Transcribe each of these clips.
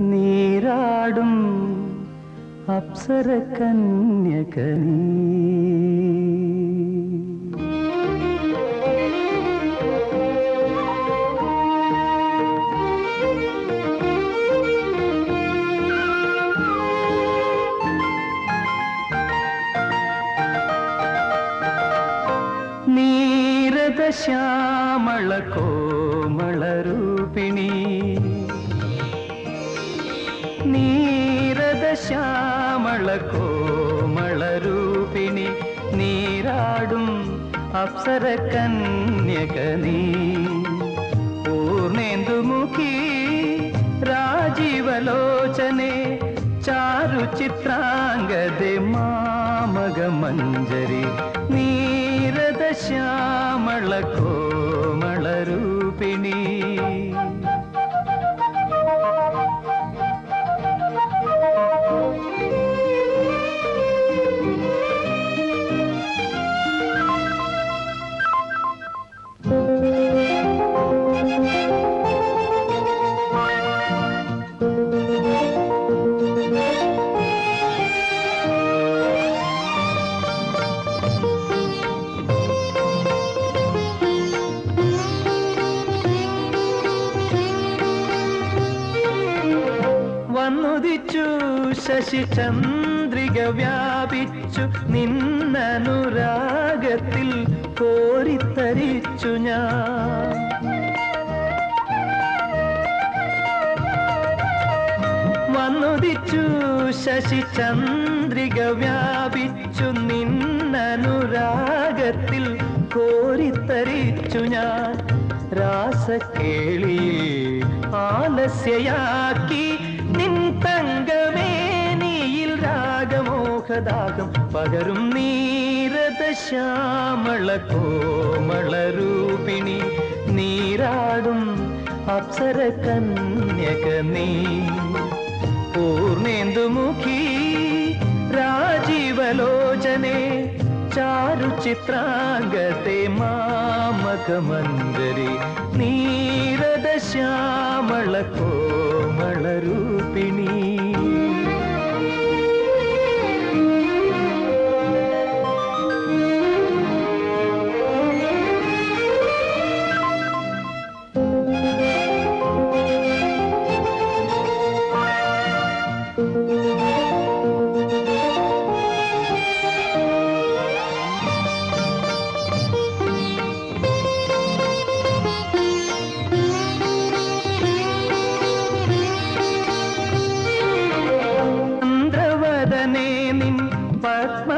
നീരാടും അപ്സര കന്യകനീ ശ്യാമള കോമള രൂപിണി നീരദ ശ്യാമള കോമള രൂപിണി നീരാടും അപ്സര കന്യക നീ പൂർണേന്ദുമുഖി രാജീവലോചനെ ചാരു ചിത്രാംഗതെ മാമക മഞ്ജരി നീരദ ശ്യാമള കോമള രൂപിണി ശശിചന്ദ്രിക വ്യാപിച്ചു നിന്നനുരാഗത്തിൽ കോരിത്തരിച്ചു ഞാൻ. വന്നുദിച്ചു ശശി ചന്ദ്രിക വ്യാപിച്ചു നിന്നനുരാഗത്തിൽ കോരിത്തരിച്ചു ഞാൻ. രാസക്കേളിയിൽ ആലസ്യയാക്കി രാഗമോഹദാഗം പകരും നീരത ശ്യാമള കോമളരൂപിണി നീരാടും അപ്സര കന്യക നീ. പൂർണേന്ദുമുഖി രാജീവലോചനെ ചാരു ചിത്രാംഗത്തെ മാമക മഞ്ജരി നീരദ ശ്യാമള കോമള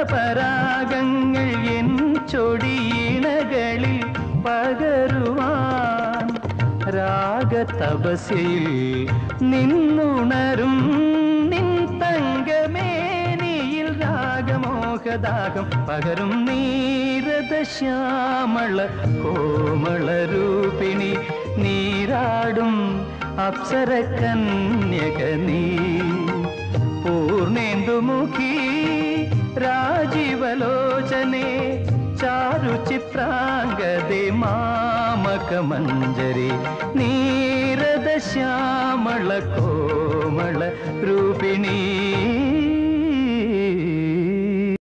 പത്മപരാഗങ്ങൾ എൻ ചൊടിയിണകളിൽ പകരുവാൻ രാഗതപസ്യയിൽ നിന്നുണരും നിൻ തങ്കമേനിയിൽ രാഗമോഹദാഗം പകരും നീരദശ്യാമള കോമളരൂപിണി കോമള രൂപിണി നീരാടും അപ്സര കന്യക നീ. പൂർണേന്ദുമുഖി രാജീവലോചനെ ചാരു ചിത്രാംഗതെ മാമക മഞ്ജരി നീരദ ശ്യാമള കോമള രൂപിണീ